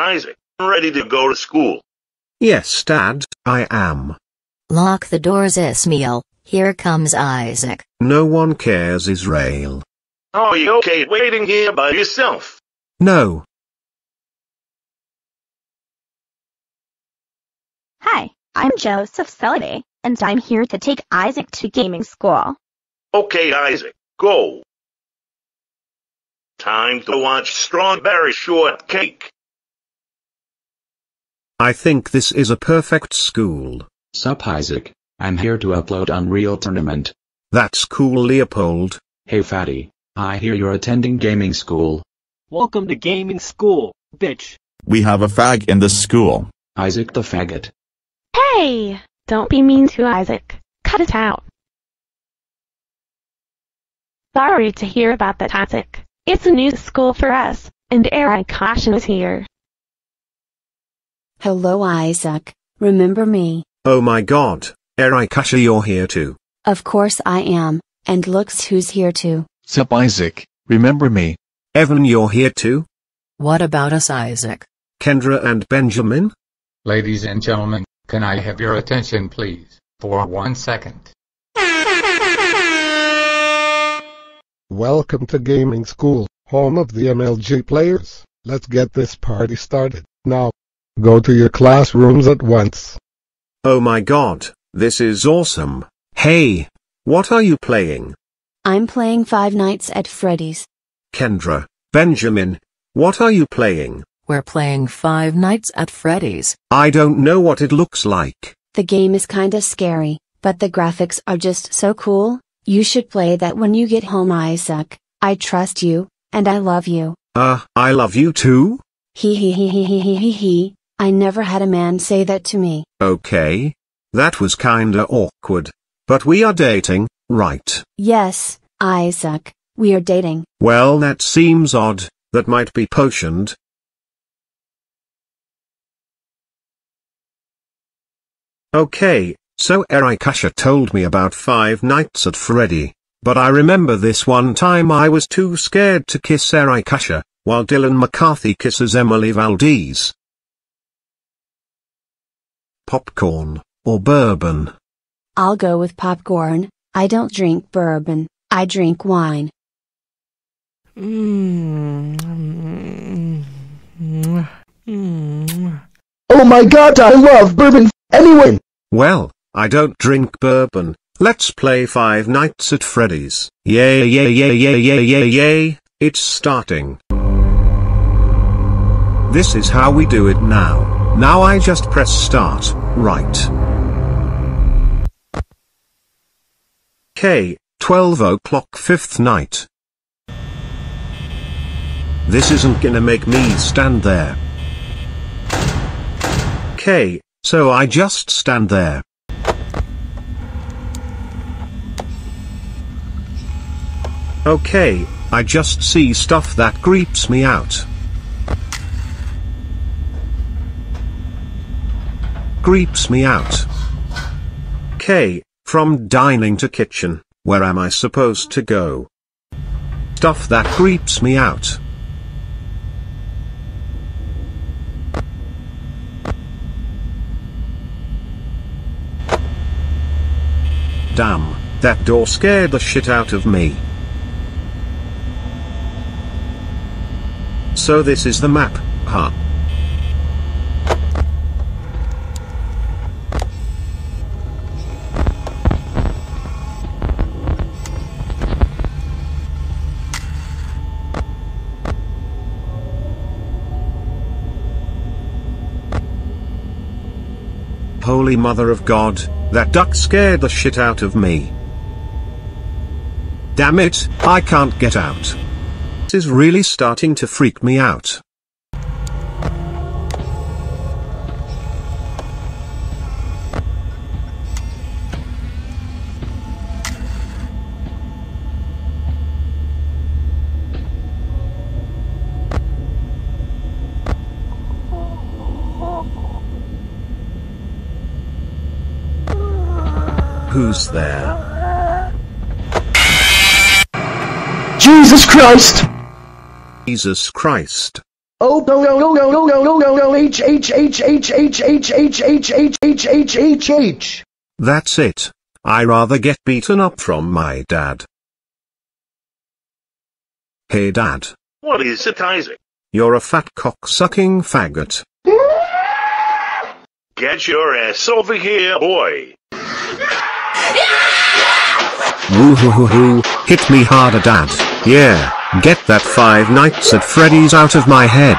Isaac, ready to go to school? Yes, Dad, I am. Lock the doors, Ismail. Here comes Isaac. No one cares, Israel. Are you okay waiting here by yourself? No. Hi, I'm Joseph Soliday, and I'm here to take Isaac to gaming school. Okay, Isaac, go. Time to watch Strawberry Shortcake. I think this is a perfect school. Sup Isaac, I'm here to upload Unreal Tournament. That's cool, Leopold. Hey fatty, I hear you're attending gaming school. Welcome to gaming school, bitch. We have a fag in this school. Isaac the faggot. Hey! Don't be mean to Isaac. Cut it out. Sorry to hear about that, Isaac. It's a new school for us, and Erikasha is here. Hello Isaac, remember me? Oh my god, Erikasha you're here too. Of course I am, and looks who's here too. Sup Isaac, remember me? Evan you're here too? What about us, Isaac? Kendra and Benjamin? Ladies and gentlemen, can I have your attention please, for one second? Welcome to Gaming School, home of the MLG players. Let's get this party started. Now, go to your classrooms at once. Oh my god, this is awesome. Hey, what are you playing? I'm playing Five Nights at Freddy's. Kendra, Benjamin, what are you playing? We're playing Five Nights at Freddy's. I don't know what it looks like. The game is kinda scary, but the graphics are just so cool. You should play that when you get home Isaac. I trust you, and I love you. Uh, I love you too? He he he he he he he he. I never had a man say that to me. Okay. That was kinda awkward. But we are dating, right? Yes, Isaac, we are dating. Well that seems odd, that might be potioned. Okay, so Erikasha told me about Five Nights at Freddy, but I remember this one time I was too scared to kiss Erikasha, while Dylan McCarthy kisses Emily Valdez. Popcorn, or bourbon? I'll go with popcorn. I don't drink bourbon, I drink wine. Oh my god, I love bourbon. Anyway, Well, I don't drink bourbon. Let's play Five Nights at Freddy's. Yay yay yay yay yay yay yay, it's starting. This is how we do it now. Now I just press start, right. K, 12 o'clock fifth night. This isn't gonna make me stand there. K, so I just stand there. Okay, I just see stuff that creeps me out. Creeps me out. K, from dining to kitchen, where am I supposed to go? Stuff that creeps me out. Damn, that door scared the shit out of me. So this is the map, huh? Holy Mother of God, that duck scared the shit out of me. Damn it, I can't get out. This is really starting to freak me out. Who's there? Jesus Christ! Jesus Christ. Oh no no no no no no no no no H H H H H H H H H H H H H That's it. I rather get beaten up from my dad. Hey dad, What is it, Isaac? you're a fat cock-sucking faggot. Get your ass over here, boy. Woo hoo hoo hoo, hit me harder dad, yeah, get that Five Nights at Freddy's out of my head.